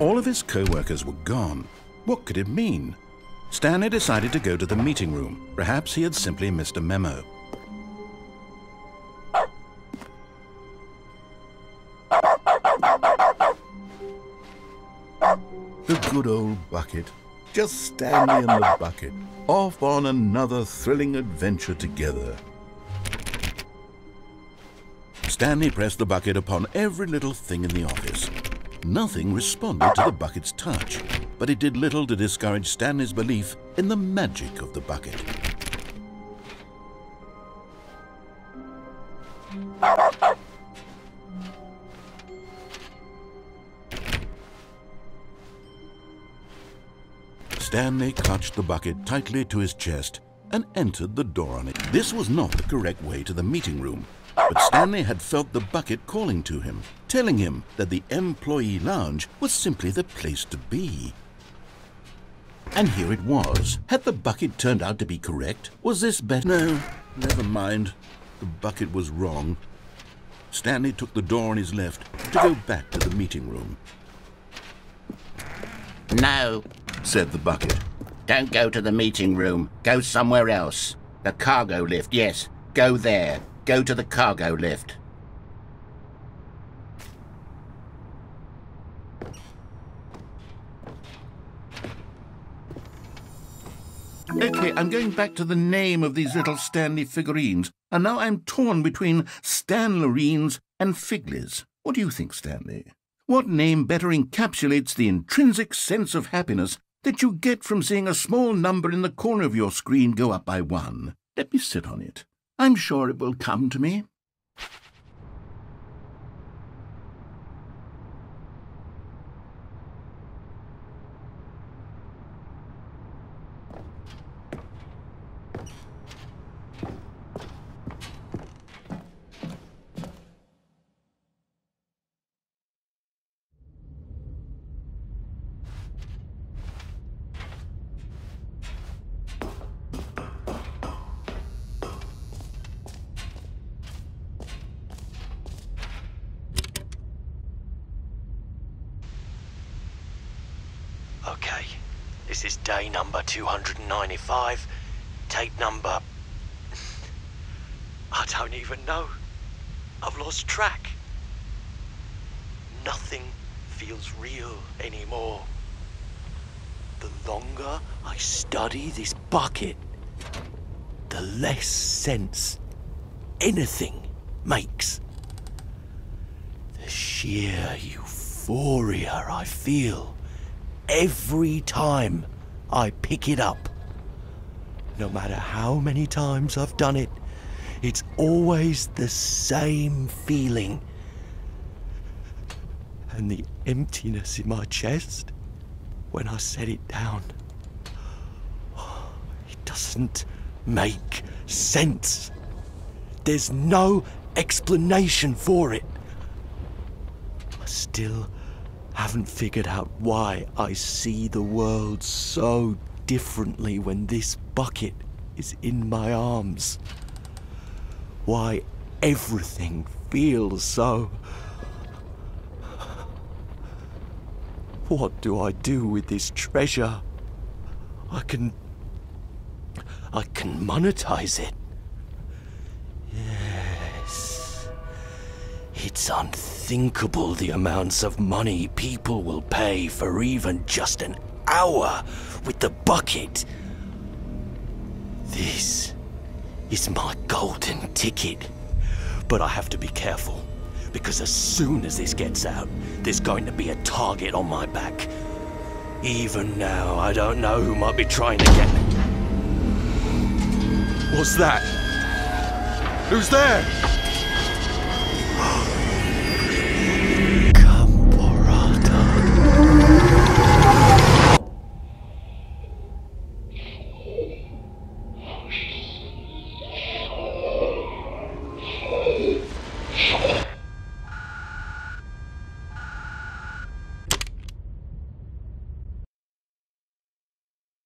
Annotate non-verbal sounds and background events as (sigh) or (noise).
All of his co-workers were gone. What could it mean? Stanley decided to go to the meeting room. Perhaps he had simply missed a memo. The good old bucket. Just Stanley and the bucket, off on another thrilling adventure together. Stanley pressed the bucket upon every little thing in the office. Nothing responded to the bucket's touch, but it did little to discourage Stanley's belief in the magic of the bucket. Stanley clutched the bucket tightly to his chest and entered the door on it. This was not the correct way to the meeting room, but Stanley had felt the bucket calling to him, telling him that the employee lounge was simply the place to be. And here it was. Had the bucket turned out to be correct? Was this better? No, never mind. The bucket was wrong. Stanley took the door on his left to go back to the meeting room. No, said the bucket. Don't go to the meeting room. Go somewhere else. The cargo lift, yes. Go there. Go to the cargo lift. Okay, I'm going back to the name of these little Stanley figurines, and now I'm torn between Stanlerines and Figlies. What do you think, Stanley? What name better encapsulates the intrinsic sense of happiness that you get from seeing a small number in the corner of your screen go up by one? Let me sit on it. I'm sure it will come to me. Okay, this is day number 295, tape number... I don't even know. I've lost track. Nothing feels real anymore. The longer I study this bucket, the less sense anything makes. The sheer euphoria I feel every time I pick it up. No matter how many times I've done it, it's always the same feeling. And the emptiness in my chest when I set it down. (sighs) It doesn't make sense. There's no explanation for it. I still haven't figured out why I see the world so differently when this bucket is in my arms. Why everything feels so. What do I do with this treasure? I can. I can monetize it. It's unthinkable the amounts of money people will pay for even just an hour with the bucket. This is my golden ticket. But I have to be careful, because as soon as this gets out, there's going to be a target on my back. Even now, I don't know who might be trying to get. me. What's that? Who's there?